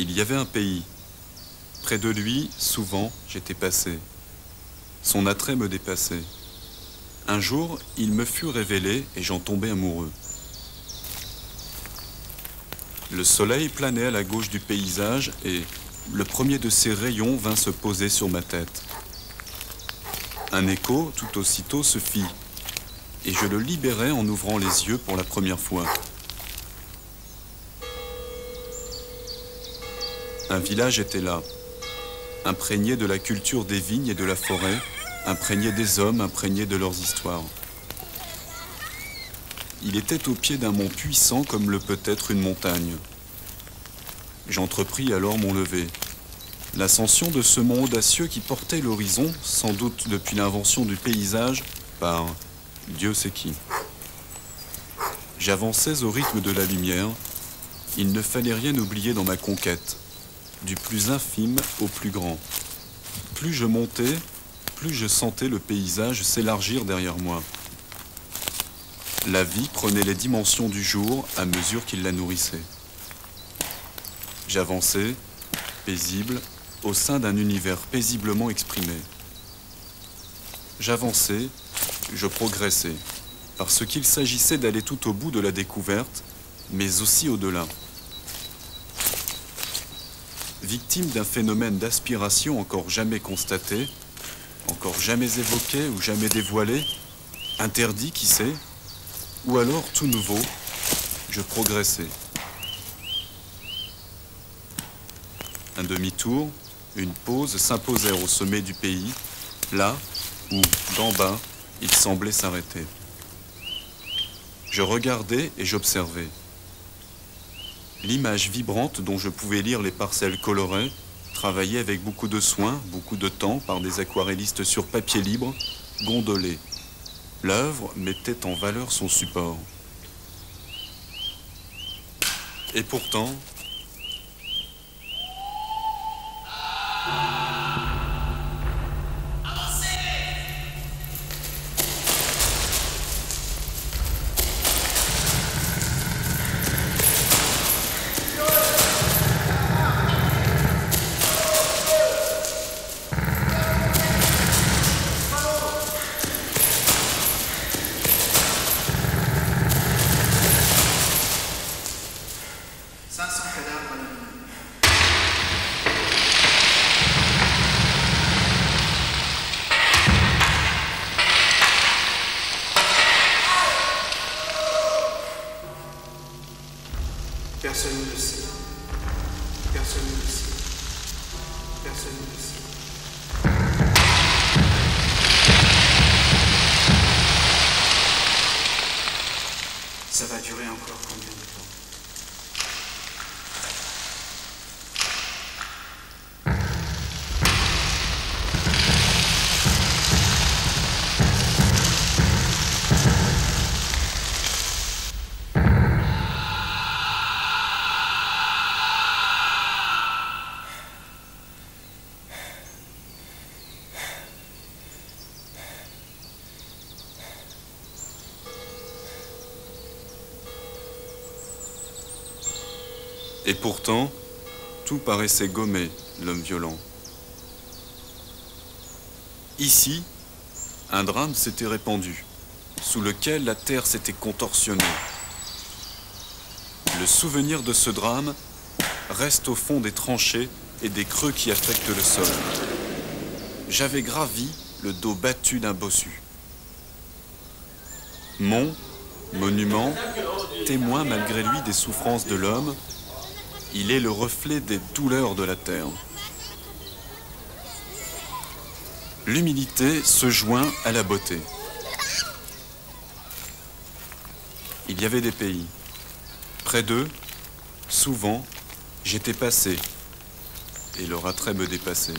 Il y avait un pays. Près de lui, souvent, j'étais passé. Son attrait me dépassait. Un jour, il me fut révélé et j'en tombais amoureux. Le soleil planait à la gauche du paysage et le premier de ses rayons vint se poser sur ma tête. Un écho tout aussitôt se fit et je le libérai en ouvrant les yeux pour la première fois. Un village était là, imprégné de la culture des vignes et de la forêt, imprégné des hommes, imprégné de leurs histoires. Il était au pied d'un mont puissant comme le peut être une montagne. J'entrepris alors mon lever. L'ascension de ce mont audacieux qui portait l'horizon, sans doute depuis l'invention du paysage, par Dieu sait qui. J'avançais au rythme de la lumière. Il ne fallait rien oublier dans ma conquête du plus infime au plus grand. Plus je montais, plus je sentais le paysage s'élargir derrière moi. La vie prenait les dimensions du jour à mesure qu'il la nourrissait. J'avançais, paisible, au sein d'un univers paisiblement exprimé. J'avançais, je progressais, parce qu'il s'agissait d'aller tout au bout de la découverte, mais aussi au-delà victime d'un phénomène d'aspiration encore jamais constaté, encore jamais évoqué ou jamais dévoilé, interdit, qui sait, ou alors tout nouveau, je progressais. Un demi-tour, une pause s'imposèrent au sommet du pays, là où, d'en bas, il semblait s'arrêter. Je regardais et j'observais. L'image vibrante dont je pouvais lire les parcelles colorées, travaillée avec beaucoup de soin, beaucoup de temps par des aquarellistes sur papier libre, gondolée. L'œuvre mettait en valeur son support. Et pourtant, Personne sait. Personne sait. Ça va durer encore combien de temps? Et pourtant, tout paraissait gommé, l'homme violent. Ici, un drame s'était répandu, sous lequel la terre s'était contorsionnée. Le souvenir de ce drame reste au fond des tranchées et des creux qui affectent le sol. J'avais gravi le dos battu d'un bossu. Mont, monument, témoin malgré lui des souffrances de l'homme, il est le reflet des douleurs de la terre. L'humilité se joint à la beauté. Il y avait des pays. Près d'eux, souvent, j'étais passé, et leur attrait me dépassait.